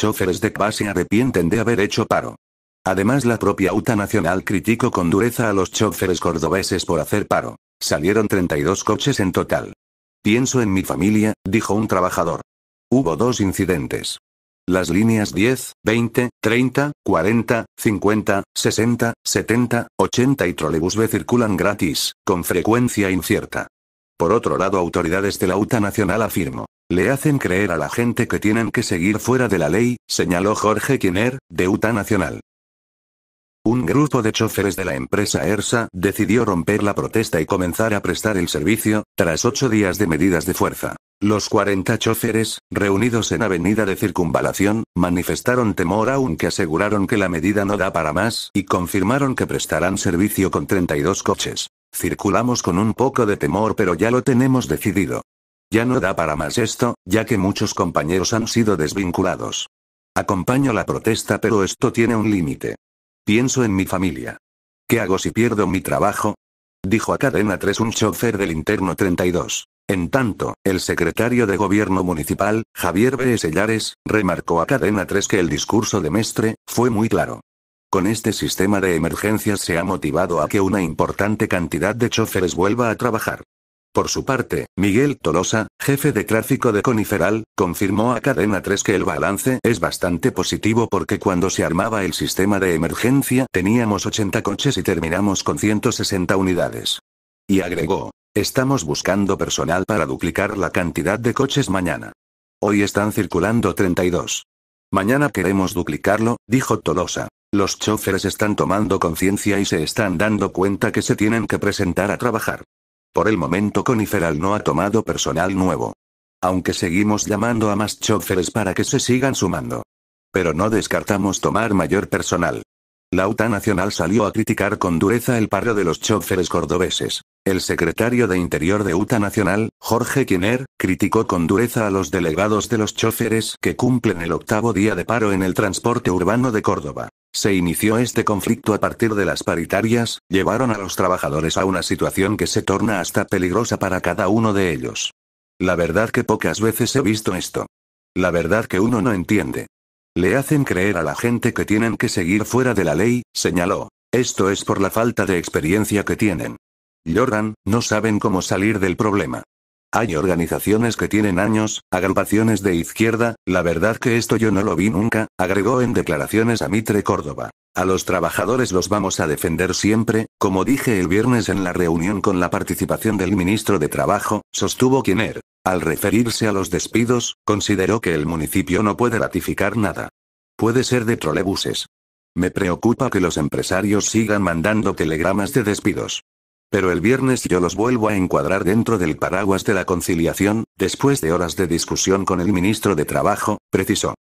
choferes de KBA se arrepienten de haber hecho paro. Además la propia UTA Nacional criticó con dureza a los choferes cordobeses por hacer paro. Salieron 32 coches en total. Pienso en mi familia, dijo un trabajador. Hubo dos incidentes. Las líneas 10, 20, 30, 40, 50, 60, 70, 80 y trolebús B circulan gratis, con frecuencia incierta. Por otro lado, autoridades de la UTA Nacional afirmó. Le hacen creer a la gente que tienen que seguir fuera de la ley, señaló Jorge Quiner, de UTA Nacional. Un grupo de choferes de la empresa ERSA decidió romper la protesta y comenzar a prestar el servicio, tras ocho días de medidas de fuerza. Los 40 choferes, reunidos en Avenida de Circunvalación, manifestaron temor aunque aseguraron que la medida no da para más y confirmaron que prestarán servicio con 32 coches. Circulamos con un poco de temor pero ya lo tenemos decidido. Ya no da para más esto, ya que muchos compañeros han sido desvinculados. Acompaño la protesta pero esto tiene un límite. Pienso en mi familia. ¿Qué hago si pierdo mi trabajo? Dijo a cadena 3 un chofer del interno 32. En tanto, el secretario de Gobierno Municipal, Javier B. Sellares, remarcó a Cadena 3 que el discurso de Mestre, fue muy claro. Con este sistema de emergencias se ha motivado a que una importante cantidad de choferes vuelva a trabajar. Por su parte, Miguel Tolosa, jefe de tráfico de Coniferal, confirmó a Cadena 3 que el balance es bastante positivo porque cuando se armaba el sistema de emergencia teníamos 80 coches y terminamos con 160 unidades. Y agregó, Estamos buscando personal para duplicar la cantidad de coches mañana. Hoy están circulando 32. Mañana queremos duplicarlo, dijo Tolosa. Los choferes están tomando conciencia y se están dando cuenta que se tienen que presentar a trabajar. Por el momento Coniferal no ha tomado personal nuevo. Aunque seguimos llamando a más choferes para que se sigan sumando. Pero no descartamos tomar mayor personal. La UTA Nacional salió a criticar con dureza el paro de los choferes cordobeses. El secretario de Interior de UTA Nacional, Jorge Quiner, criticó con dureza a los delegados de los choferes que cumplen el octavo día de paro en el transporte urbano de Córdoba. Se inició este conflicto a partir de las paritarias, llevaron a los trabajadores a una situación que se torna hasta peligrosa para cada uno de ellos. La verdad que pocas veces he visto esto. La verdad que uno no entiende. Le hacen creer a la gente que tienen que seguir fuera de la ley, señaló. Esto es por la falta de experiencia que tienen. Lloran, no saben cómo salir del problema. Hay organizaciones que tienen años, agrupaciones de izquierda, la verdad que esto yo no lo vi nunca, agregó en declaraciones a Mitre Córdoba. A los trabajadores los vamos a defender siempre, como dije el viernes en la reunión con la participación del ministro de Trabajo, sostuvo Quiner. Al referirse a los despidos, consideró que el municipio no puede ratificar nada. Puede ser de trolebuses. Me preocupa que los empresarios sigan mandando telegramas de despidos. Pero el viernes yo los vuelvo a encuadrar dentro del paraguas de la conciliación, después de horas de discusión con el ministro de Trabajo, precisó.